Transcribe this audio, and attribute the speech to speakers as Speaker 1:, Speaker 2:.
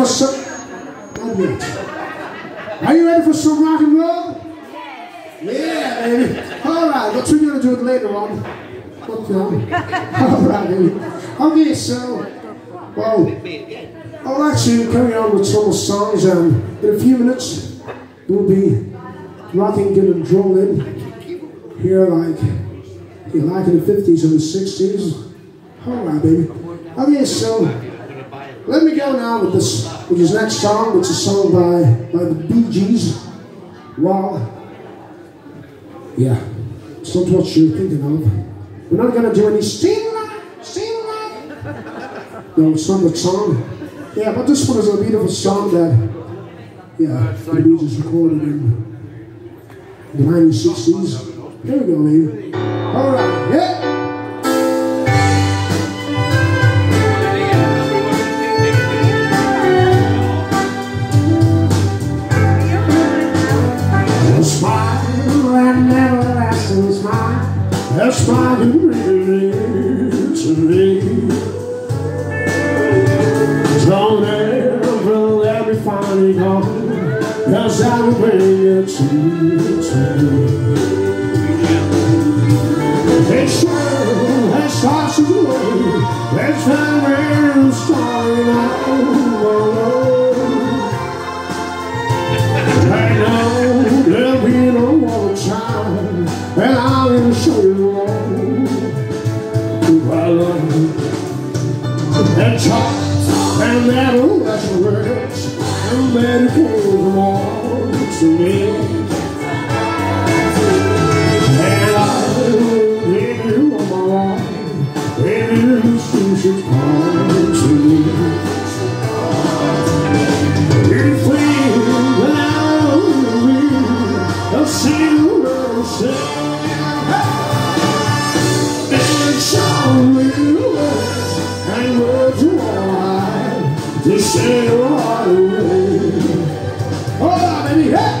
Speaker 1: For some, not yet. Are you ready for some rock and roll? Yeah, baby. All right, but we're gonna do it later on. Okay. All right, baby. Okay, so, well, like to carry on with some songs. Um, in a few minutes, we'll be rocking, getting drolling here, like you like in the 50s and the 60s. All right, baby. Okay, so let me go now with this, with this next song. which is sung by by the Bee Gees. Yeah, it's not what you're thinking of. We're not gonna do any steam light. No, it's not the song. Yeah, but this one is a beautiful song that, yeah, the Bee Gees recorded in the 1960s. There we go, baby. All right, smile and everlasting smile, a smile you really to me. Don't ever let me find it gone, cause I will bring it to you. And I will show you all who I love. And talk and never less words, and dedicate more to me. You want to say right away. Hold on, baby, hey!